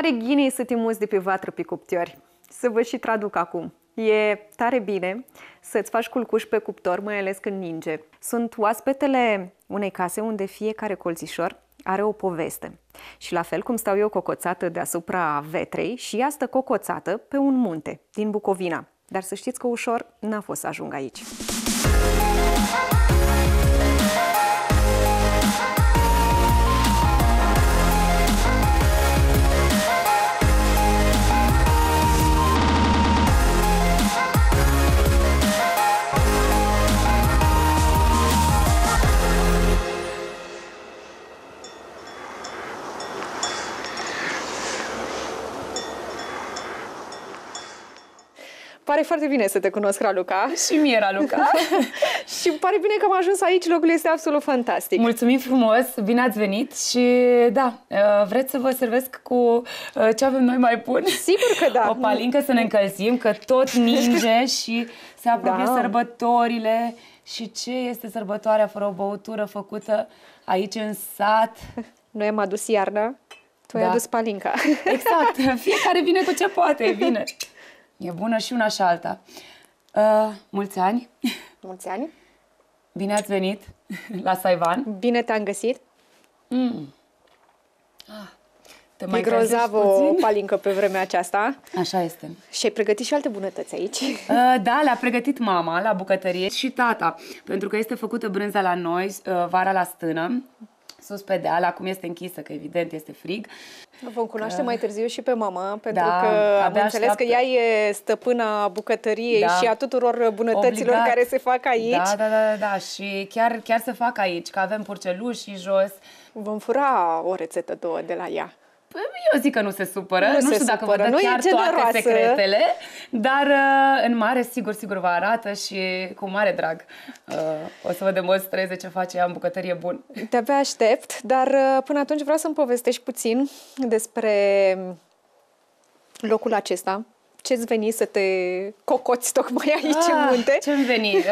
tare ghinei să te muți de pe vatră pe cuptiori. Să vă și traduc acum. E tare bine să-ți faci culcuș pe cuptor, mai ales când ninge. Sunt oaspetele unei case unde fiecare colțișor are o poveste. Și la fel cum stau eu cocoțată deasupra vetrei, și ea stă cocoțată pe un munte din Bucovina. Dar să știți că ușor n-a fost să ajung aici. Pare foarte bine să te cunosc, Raluca. Și mie, Raluca. și pare bine că am ajuns aici, locul este absolut fantastic. Mulțumim frumos, bine ați venit și da, uh, vreți să vă servesc cu uh, ce avem noi mai bun? Sigur că da. O palincă să ne încălzim, că tot ninge și se apropie da. sărbătorile. Și ce este sărbătoarea fără o băutură făcută aici în sat? Noi am adus iarna, tu da. ai adus palinca. Exact, fiecare vine cu ce poate, e bine. E bună și una și alta. Uh, mulți ani! Mulți ani! Bine ați venit la Saivan! Bine te-am găsit! Mm. Ah, te mai e grozavă o palincă pe vremea aceasta. Așa este. Și ai pregătit și alte bunătăți aici? Uh, da, le-a pregătit mama la bucătărie și tata, pentru că este făcută brânza la noi uh, vara la stână sus pe deal, acum este închisă, că evident este frig. Vom cunoaște că... mai târziu și pe mama, pentru da, că am înțeles așteaptă. că ea e stăpâna bucătăriei da, și a tuturor bunătăților obligat. care se fac aici. Da, da, da, da, da. și chiar, chiar se fac aici, că avem purceluși jos. Vom fura o rețetă, două de la ea. Păi, eu zic că nu se supără, nu, nu se știu dacă supără. vă dă chiar toate secretele, dar uh, în mare sigur, sigur vă arată și cu mare drag uh, o să vă demonstreze ce face ea în bucătărie bun. Te-abia aștept, dar uh, până atunci vreau să-mi povestești puțin despre locul acesta. Ce-ți veni să te cocoți tocmai aici ah, în munte? Ce-mi veni?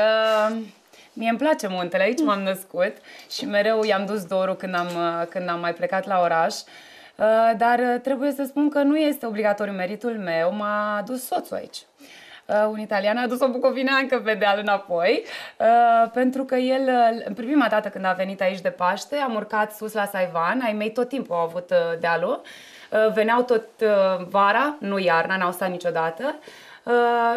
Uh, Mie îmi place muntele, aici m-am născut și mereu i-am dus dorul când am, când am mai plecat la oraș. Uh, Uh, dar uh, trebuie să spun că nu este obligatoriu meritul meu, m-a dus soțul aici. Uh, un italian a dus o bucovineancă pe deal înapoi, pentru că el, în prima dată când a venit aici de Paște, am urcat sus la Saivan, ai mei tot timpul au avut dealul, veneau tot vara, nu iarna, n-au stat niciodată,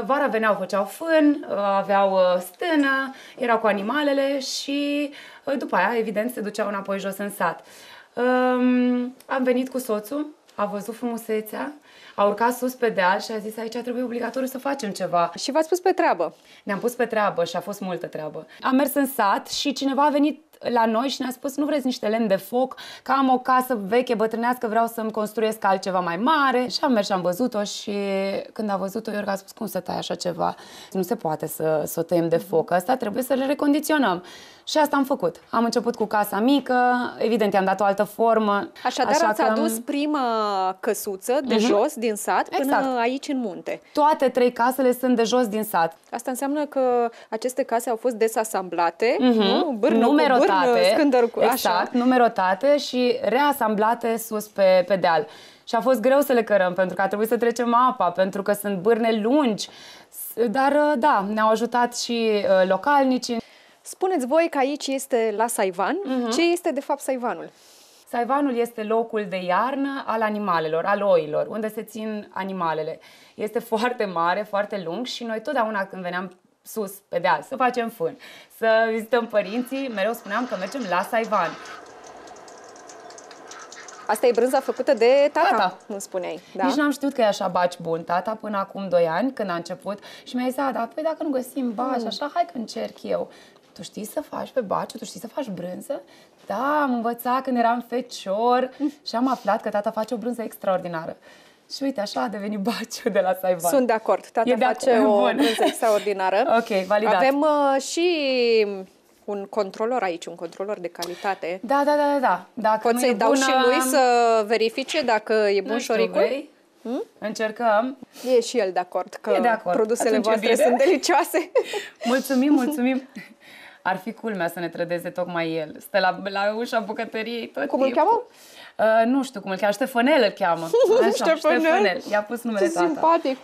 vara veneau, făceau fân, aveau stână, erau cu animalele și după aia, evident, se duceau înapoi jos în sat. Um, am venit cu soțul, a văzut frumusețea, a urcat sus pe deal și a zis aici trebuie obligatoriu să facem ceva. Și v-ați pus pe treabă. Ne-am pus pe treabă și a fost multă treabă. Am mers în sat și cineva a venit la noi și ne-a spus nu vreți niște lemn de foc, că am o casă veche, bătrânească, vreau să-mi construiesc altceva mai mare. Și am mers și am văzut-o și când a văzut-o, Iorga a spus cum să tai așa ceva? Nu se poate să, să o tăiem de foc, asta trebuie să le recondiționăm. Și asta am făcut. Am început cu casa mică, evident i-am dat o altă formă. Așadar așa ați că... adus prima căsuță de uh-huh. jos din sat până exact. aici în munte. Toate trei casele sunt de jos din sat. Asta înseamnă că aceste case au fost desasamblate, uh-huh. nu? Bârnă numerotate, cu bârnă, scândăr cu... Exact, așa. numerotate și reasamblate sus pe, pe deal. Și a fost greu să le cărăm pentru că a trebuit să trecem apa, pentru că sunt bârne lungi. Dar da, ne-au ajutat și uh, localnicii. Spuneți voi că aici este la Saivan. Uh-huh. Ce este de fapt Saivanul? Saivanul este locul de iarnă al animalelor, al oilor, unde se țin animalele. Este foarte mare, foarte lung și noi totdeauna când veneam sus, pe deal, să facem fân, să vizităm părinții, mereu spuneam că mergem la Saivan. Asta e brânza făcută de tata, tata. îmi spuneai. Da? Nici n-am știut că e așa baci bun. Tata până acum 2 ani, când a început, și mi-a zis, da, dar păi dacă nu găsim baci, mm. așa, hai că încerc eu tu știi să faci pe baciu, tu știi să faci brânză? Da, am învățat când eram fecior și am aflat că tata face o brânză extraordinară. Și uite, așa a devenit baciu de la Saiban. Sunt de acord. Tata e de face acord. o Bun. brânză extraordinară. ok, validat. Avem uh, și un controlor aici, un controlor de calitate. Da, da, da, da. Dacă Pot să-i dau bună... și lui să verifice dacă e bun șoricul? Hmm? Încercăm. E și el de acord că e de acord. produsele Atunci voastre sunt delicioase. Mulțumim, mulțumim. Ar fi culmea să ne trădeze tocmai el. Stă la, la ușa bucătăriei tot Cum timpul. îl cheamă? Uh, nu știu cum îl cheamă, Ștefanel îl cheamă. Așa, Ștefanel? I-a pus numele Ce tata. simpatic!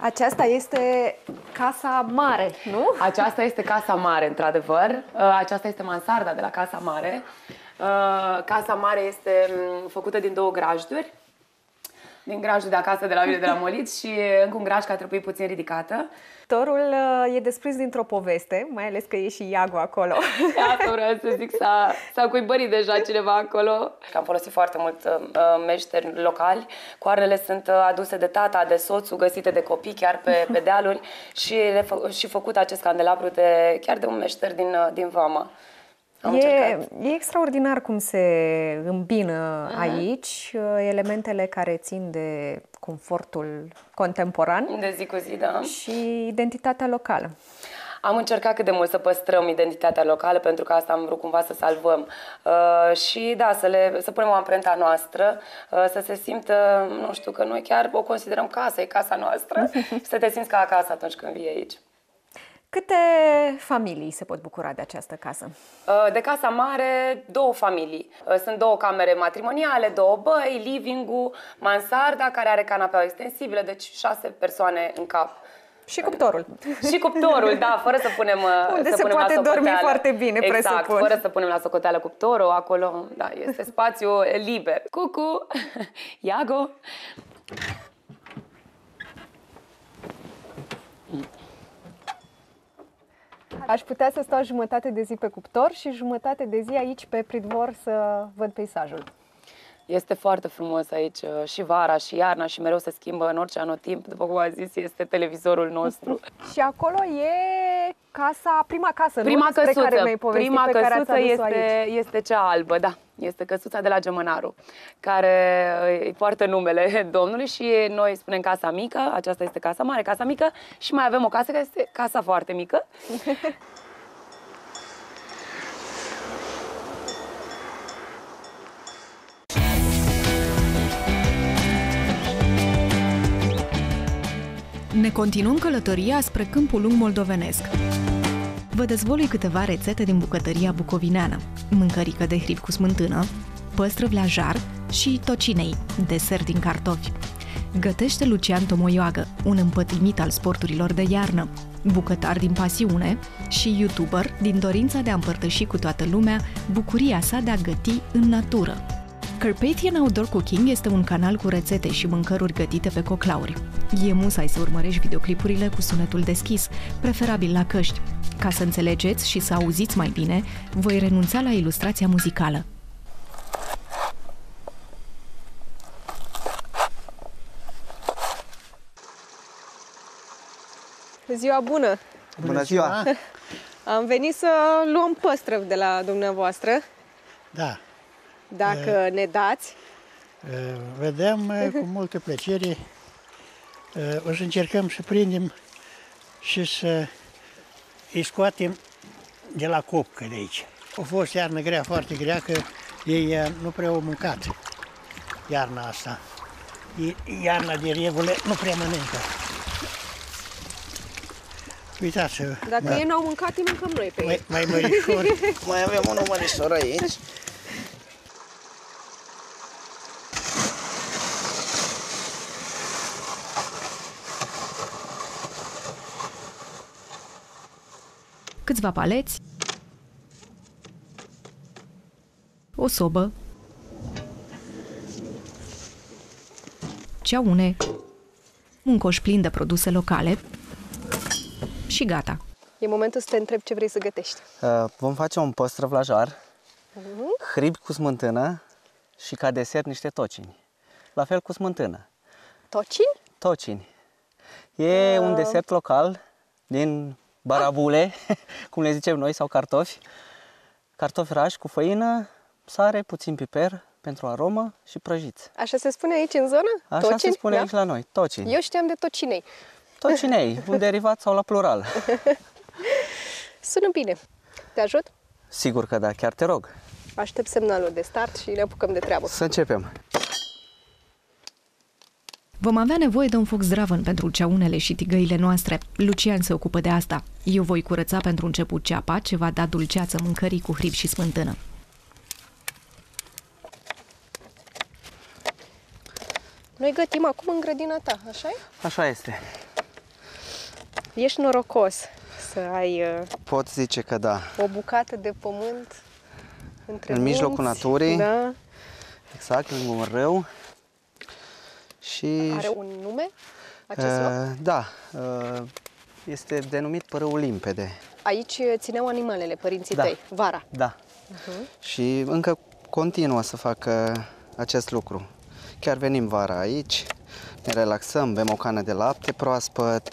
Aceasta este casa mare, nu? Aceasta este casa mare, într-adevăr. Uh, Aceasta este mansarda de la casa mare. Uh, Casa mare este mm, făcută din două grajduri. Din grajdul de acasă, de la mine, de la Moliț și încă un grajd care a trebuit puțin ridicată. Torul uh, e desprins dintr-o poveste, mai ales că e și Iago acolo. Asta vreau să zic, s-a, s-a cuibărit deja cineva acolo. Am folosit foarte mult uh, meșteri locali. Coarnele sunt uh, aduse de tata, de soțul, găsite de copii chiar pe, pe dealuri și, le fă, și făcut acest candelabru de, chiar de un meșter din, uh, din Vama. Am E, încercat. e extraordinar cum se îmbină aici uh, elementele care țin de confortul contemporan De zi cu zi, da. și identitatea locală. Am încercat cât de mult să păstrăm identitatea locală, pentru că asta am vrut cumva să salvăm. Uh, și da, să, le, să punem o amprenta noastră, uh, să se simtă, nu știu, că noi chiar o considerăm casă, e casa noastră, și să te simți ca acasă atunci când vii aici. Câte familii se pot bucura de această casă? Uh, De casa mare, două familii. Uh, Sunt două camere matrimoniale, două băi, living-ul, mansarda, care are canapea extensibilă, deci șase persoane în cap. Și cuptorul. Și cuptorul, da, fără să punem uh, Unde să se punem poate la dormi socoteală. foarte bine, exact, presupun. fără să punem la socoteală cuptorul, acolo, da, este spațiu liber. Cucu, Iago. Aș putea să stau jumătate de zi pe cuptor și jumătate de zi aici pe pridvor să văd peisajul. Este foarte frumos aici uh, și vara și iarna și mereu se schimbă în orice anotimp. După cum a zis, este televizorul nostru. Și acolo e casa, prima casă, Prima nu? Despre căsuță, care mi-ai povestit, prima pe care ați căsuță adus-o este, aici. este cea albă, da. Este căsuța de la Gemănaru, care îi poartă numele Domnului și noi spunem casa mică, aceasta este casa mare, casa mică și mai avem o casă care este casa foarte mică. Ne continuăm călătoria spre câmpul lung moldovenesc. Vă dezvolui câteva rețete din bucătăria bucovineană. Mâncărică de hrib cu smântână, păstrăv la jar și tocinei, desert din cartofi. Gătește Lucian Tomoioagă, un împătimit al sporturilor de iarnă, bucătar din pasiune și youtuber din dorința de a împărtăși cu toată lumea bucuria sa de a găti în natură. Carpathian Outdoor Cooking este un canal cu rețete și mâncăruri gătite pe coclauri. E musai să urmărești videoclipurile cu sunetul deschis, preferabil la căști. Ca să înțelegeți și să auziți mai bine, voi renunța la ilustrația muzicală. Ziua bună! Bună ziua! Am venit să luăm păstrăv de la dumneavoastră, Da, dacă ne dați. uh, vedem uh, cu multă plăcere. Uh, O să încercăm să prindem și să îi scoatem de la copcă de aici. A fost iarnă grea, foarte grea, că ei uh, nu prea au mâncat iarna asta. Ei- Iarna de regulă nu prea mănâncă. Uitați, Dacă da. ei n-au mâncat, îi mâncăm noi pe ei. mai, mai mărișor, mai avem unul mărișor aici. Câțiva paleți, o sobă, ceaune, un coș plin de produse locale și gata. E momentul să te întreb ce vrei să gătești. Uh, Vom face un păstrăv la jar, hrib cu smântână și ca desert niște tocini. La fel cu smântână. Tocini? Tocini. E un desert local din barabule, cum le zicem noi, sau cartofi. Cartofi rași cu făină, sare, puțin piper pentru aromă și prăjiți. Așa se spune aici în zonă? Așa Tocini? se spune Da? aici la noi, tocini. Eu știam de tocinei. Tocinei, un derivat sau la plural. Sună bine. Te ajut? Sigur că da, chiar te rog. Aștept semnalul de start și ne apucăm de treabă. Să începem. Vom avea nevoie de un foc zdravăn pentru ceaunele și tigăile noastre. Lucian se ocupă de asta. Eu voi curăța pentru început ceapa, ce va da dulceață mâncării cu hrib și smântână. Noi gătim acum în grădina ta, așa -i? Așa este. Ești norocos să ai uh, Pot zice că da. o bucată de pământ între În mijlocul munți. naturii. Da. Exact, lângă un râu. Și Are un nume acest loc? uh, da, uh, este denumit părâul limpede. Aici uh, țineau animalele, părinții Da. tăi, vara. Da. Uh-huh. Și încă continuă să facă acest lucru. Chiar venim vara aici, ne relaxăm, bem o cană de lapte proaspăt,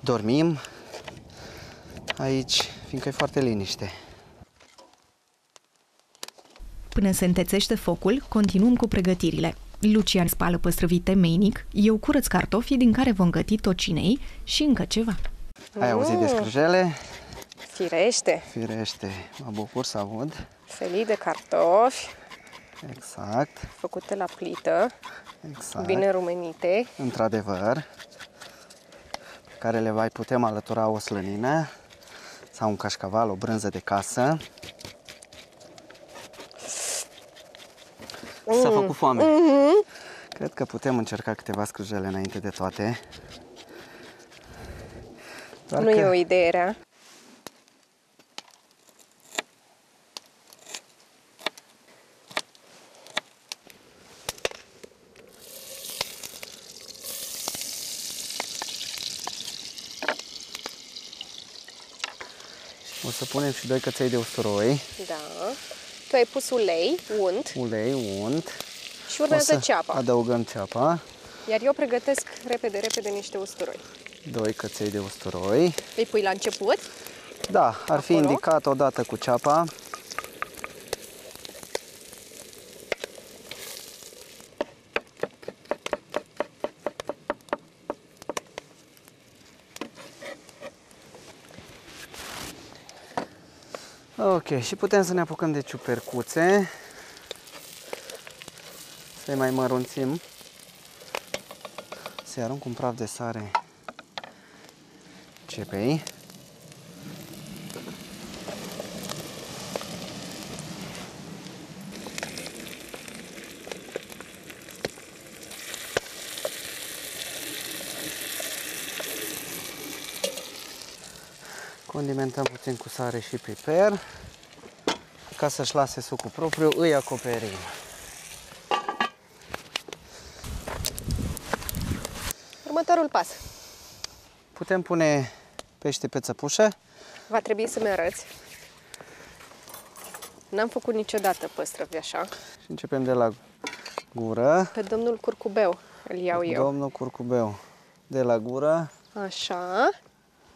dormim aici, fiindcă e foarte liniște. Până se întețește focul, continuăm cu pregătirile. Lucian spală păstrăvii temeinic, eu curăț cartofii din care vom găti tocinei și încă ceva. Ai auzit de scrâjele? Firește, Firește, mă bucur să aud. felii de cartofi Exact, făcute la plită, exact. bine rumenite. Într-adevăr, pe care le vai putem alătura o slănină sau un cașcaval, o brânză de casă. Făcut foame. Cred că putem încerca câteva scrâjele înainte de toate. Doar Nu că e o idee rea. o să punem și doi căței de usturoi, Da. Tu ai pus ulei, unt ulei, unt. și O urmează să ceapa. adăugăm ceapa, Iar eu pregătesc repede, repede niște usturoi. doi căței de usturoi. Îi pui la început. Da, ar fi Acolo? indicat odată cu ceapa. Ok, și putem să ne apucăm de ciupercuțe. Să-i mai mărunțim. Să-i arunc un praf de sare cepei. Condimentăm puțin cu sare și piper. Ca să-și lase sucul propriu, îi acoperim. Următorul pas. Putem pune pește pe țăpușă. Va trebui să-mi arăți. N-am făcut niciodată păstrăvi așa. Și începem de la gură. Pe domnul curcubeu îl iau eu. Domnul curcubeu. De la gură Așa.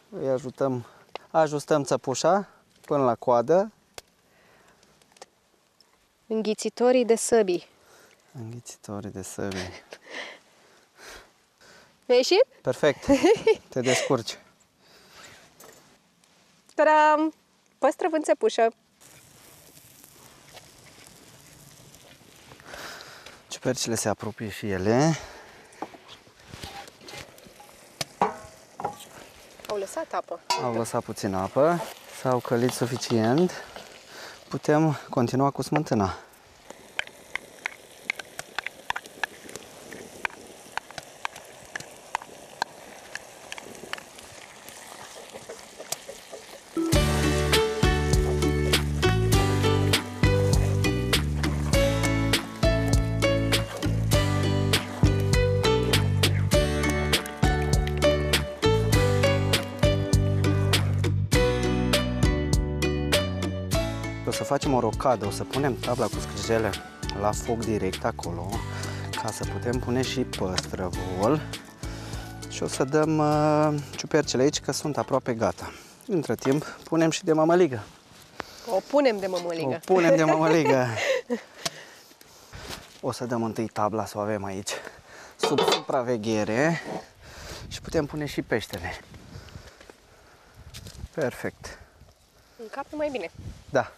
îi ajutăm, ajustăm țăpușa până la coadă. Înghițitorii de săbii. Înghițitorii de săbii. Mi-a ieșit? Perfect. Te descurci. Tadam! Păstrăv în țepușă. Ciupercile se apropie și ele. Au lăsat apă. Au lăsat puțin apă. S-au călit suficient. Putem continua cu smântâna. Facem o rocadă, o să punem tabla cu scrijele la foc direct acolo, ca să putem pune și păstrăvol și o să dăm uh, ciupercele aici, că sunt aproape gata. Între timp, punem și de mămăligă. O punem de O mămăligă. punem de mămăligă. O să dăm întâi tabla să o avem aici, sub supraveghere și putem pune și peștele. Perfect. În cap mai bine. Da.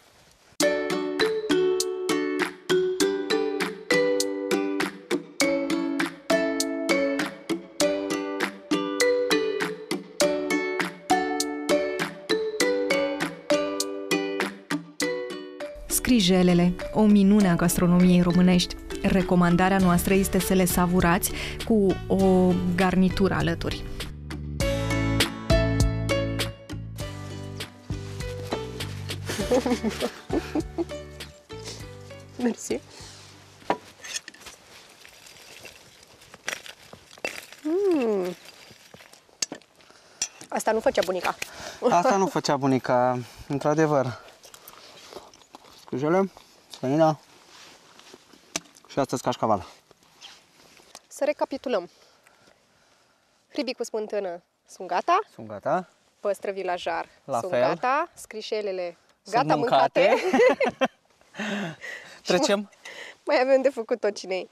Scrijelele, o minune a gastronomiei românești. Recomandarea noastră este să le savurați cu o garnitură alături. Mersi. Mm. Asta nu făcea bunica. Asta nu făcea bunica, într-adevăr. Scujele, slănina și astăzi cașcaval. Să recapitulăm. Hribii cu smântână sunt gata, Sunt gata. păstrăvi la jar La sunt fel. gata, scrișelele Sunt gata mâncate. Trecem. Mai avem de făcut tocinei.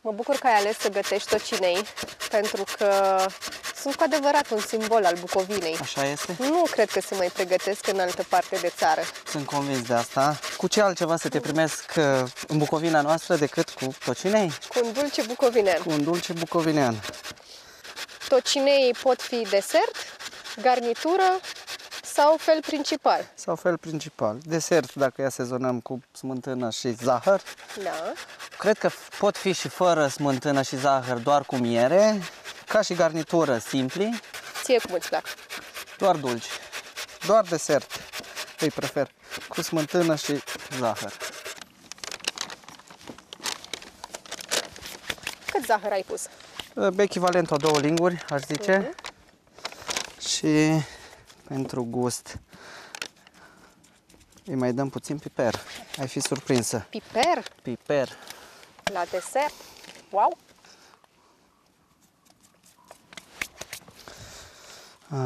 Mă bucur că ai ales să gătești tocinei, pentru că sunt cu adevărat un simbol al Bucovinei. Așa este. Nu cred că se mai pregătesc în altă parte de țară. Sunt convins de asta. Cu ce altceva să te primesc uh, în Bucovina noastră decât cu tocinei? Cu un dulce bucovinean. Cu un dulce bucovinean. Tocinei pot fi desert, garnitură sau fel principal. Sau fel principal. Desert, dacă îi asezonăm cu smântână și zahăr. Da. Cred că pot fi și fără smântână și zahăr, doar cu miere. Ca și garnitură simpli, Ție cum îți plac? doar dulci. Doar desert îi prefer. Cu smântână și zahăr. Cât zahăr ai pus? Echivalentul a două linguri, aș zice. Și pentru gust îi mai dăm puțin piper. Ai fi surprinsă. Piper Piper. la desert. Wow!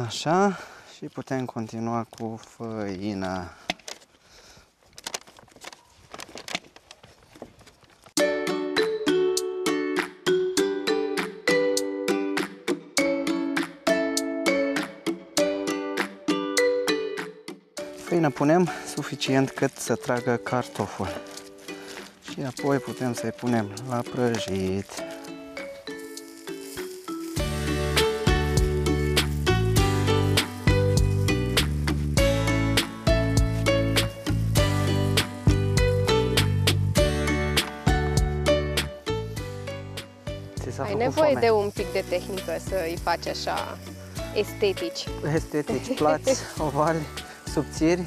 Așa. Și putem continua cu făina. Făină punem suficient cât să tragă cartoful. Și apoi putem să-i punem la prăjit. Ți s-a Ai făcut nevoie foame? de un pic de tehnică să îi faci așa estetici. estetici, plați, ovali, subțiri.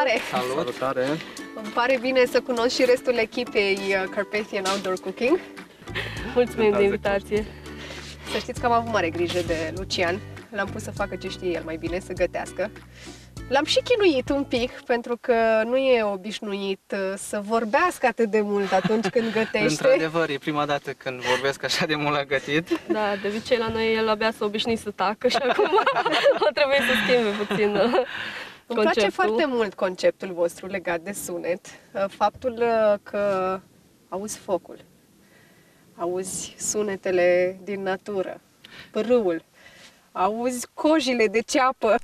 Salutare! Salutare! Îmi pare bine să cunosc și restul echipei uh, Carpathian Outdoor Cooking. Mulțumim de invitație. Să știți că am avut mare grijă de Lucian. L-am pus să facă ce știe el mai bine, să gătească. L-am și chinuit un pic, pentru că nu e obișnuit uh, să vorbească atât de mult atunci când gătește. Într-adevăr, e prima dată când vorbesc așa de mult la gătit. Da, de obicei la noi el abia s-a obișnuit să tacă și acum o trebuie să schimbe puțin uh, Îmi place conceptul. foarte mult conceptul vostru legat de sunet. Uh, Faptul uh, că auzi focul, auzi sunetele din natură, râul, auzi cojile de ceapă.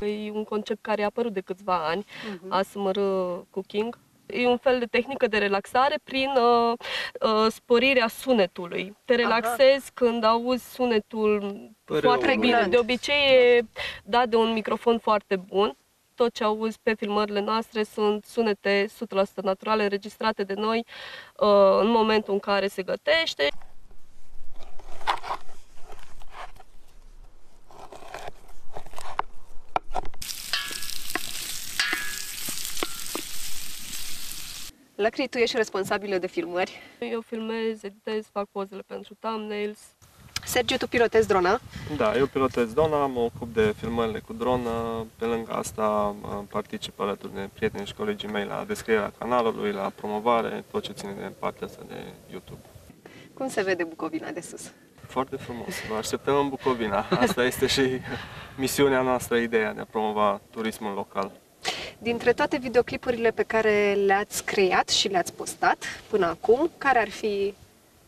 E un concept care a apărut de câțiva ani, ASMR Cooking. E un fel de tehnică de relaxare prin uh, uh, sporirea sunetului. Te relaxezi când auzi sunetul Părâul. foarte bine. Pregnant. De obicei e dat de un microfon foarte bun tot ce auzi pe filmările noastre sunt sunete 100% naturale, înregistrate de noi uh, în momentul în care se gătește. Lăcri, tu ești responsabilă de filmări. Eu filmez, editez, fac pozele pentru thumbnails. Sergiu, tu pilotezi drona. Da, eu pilotez drona, mă ocup de filmările cu dronă. Pe lângă asta particip alături de prieteni și colegii mei la descrierea canalului, la promovare, tot ce ține de partea asta de YouTube. Cum se vede Bucovina de sus? Foarte frumos. Vă așteptăm în Bucovina. Asta este și misiunea noastră, ideea de a promova turismul local. Dintre toate videoclipurile pe care le-ați creat și le-ați postat până acum, care ar fi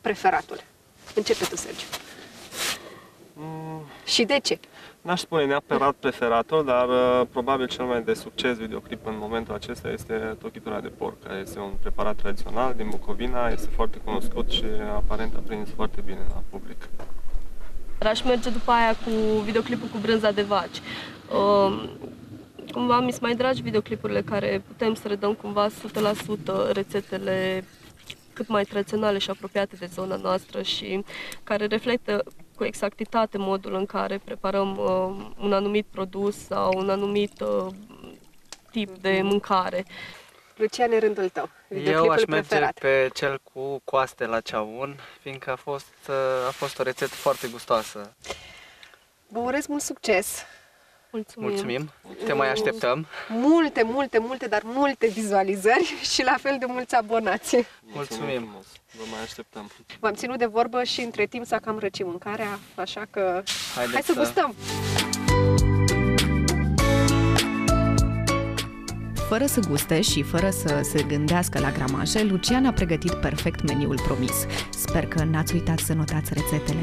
preferatul? Începe tu, Sergiu. Mm. Și de ce? N-aș spune neapărat preferatul, dar uh, probabil cel mai de succes videoclip în momentul acesta este tochitura de porc, care este un preparat tradițional din Bucovina, este foarte cunoscut și aparent a prins foarte bine la public. Aș merge după aia cu videoclipul cu brânza de vaci. Uh, cumva mi mai dragi videoclipurile care putem să redăm cumva 100% rețetele cât mai tradiționale și apropiate de zona noastră și care reflectă cu exactitate modul în care preparăm uh, un anumit produs sau un anumit uh, tip de mâncare. Lucian, în rândul tău, Eu aș merge preferat. pe cel cu coaste la ceaun, fiindcă a fost, uh, a fost o rețetă foarte gustoasă. Vă urez mult succes! Mulțumim. Mulțumim. Te mai așteptăm. Multe, multe, multe, dar multe vizualizări și la fel de mulți abonați. Mulțumim. Vă mai așteptăm. V-am ținut de vorbă și între timp s-a cam răcit mâncarea, așa că Haideți hai să să- gustăm! Fără să guste și fără să se gândească la gramaje, Lucian a pregătit perfect meniul promis. Sper că n-ați uitat să notați rețetele.